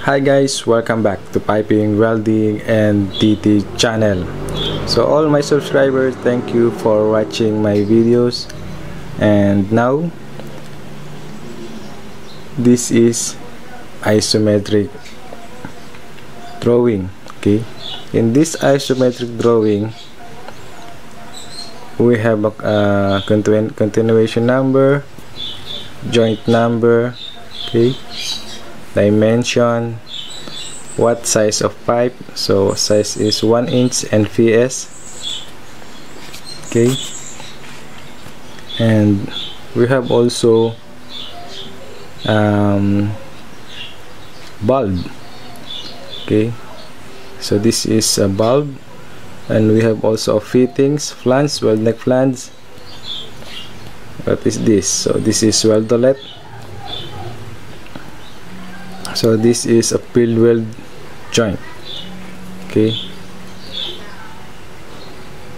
Hi guys, welcome back to Piping, Welding and NDT channel. So all my subscribers, thank you for watching my videos. And now, this is isometric drawing. Okay, in this isometric drawing, we have a uh, continu continuation number, joint number, okay dimension what size of pipe so size is 1 inch and vs okay. And we have also um, valve. Okay. So this is a valve. And we have also fittings flange weld neck flange. What is this? So this is weldolet so this is a field weld joint okay?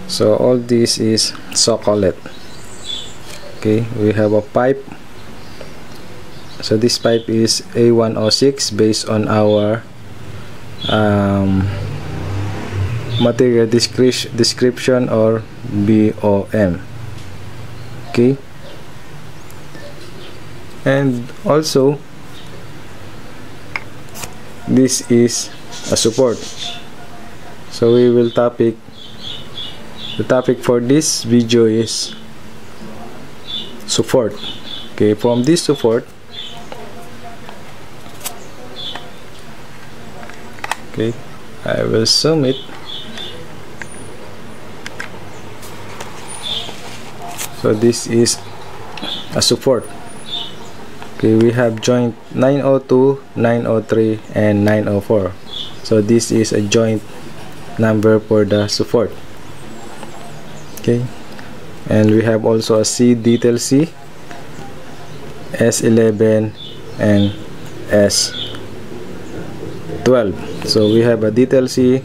So all this is sockolet okay? We have a pipe. So this pipe is A106 based on our um, material description or BOM okay? And also this is a support. So we will topic the topic for this video is support. Okay from this support okay I will zoom it. So this is a support okay we have joint 902 903 and 904 so this is a joint number for the support. Okay. And we have also a C detail C S11 and S12 so we have a detail C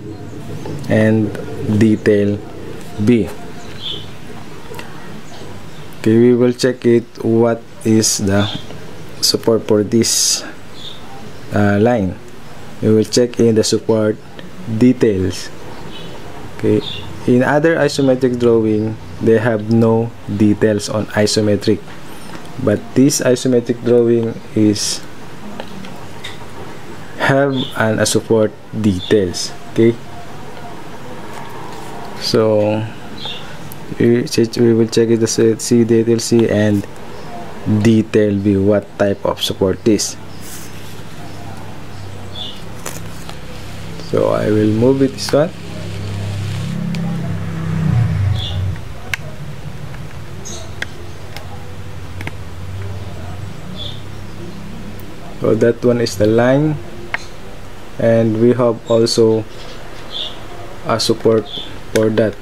and detail B. Okay we will check it what is the support for this uh, line. We will check in the support details. Okay. In other isometric drawing they have no details on isometric. But this isometric drawing is have an a support details. Okay. So we, we will check it the C detail C and detail view what type of support is. So I will move it this one. So that one is the line. And we have also a support for that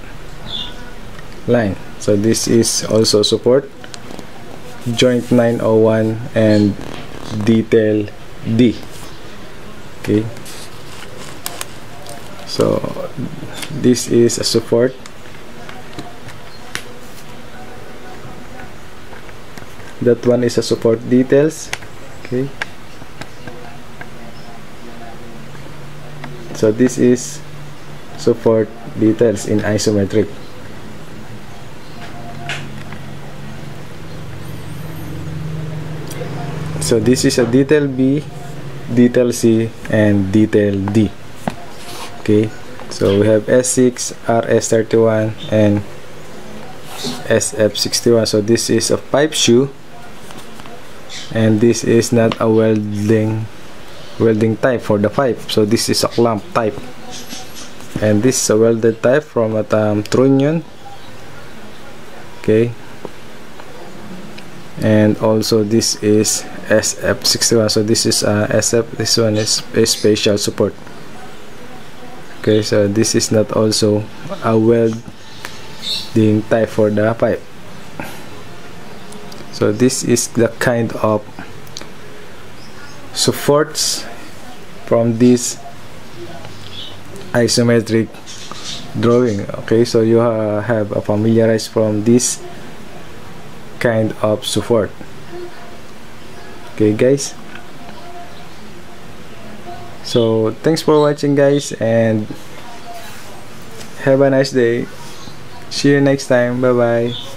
line. So this is also support joint 901 and detail D. Okay. So this is a support. That one is a support details. Okay. So this is support details in isometric so this is a detail B detail C and detail D. Okay? So we have S6 RS31 and SF61 so this is a pipe shoe and this is not a welding welding type for the pipe. So this is a clamp type. And this is a welded type from a um, trunnion. Okay and also this is SF61 so this is uh, SF this one is a spatial support. Okay so this is not also a welding type for the pipe. So this is the kind of supports from this isometric drawing. Okay so you uh, have a familiarized from this kind of support. Okay guys? So thanks for watching guys and have a nice day. See you next time. Bye bye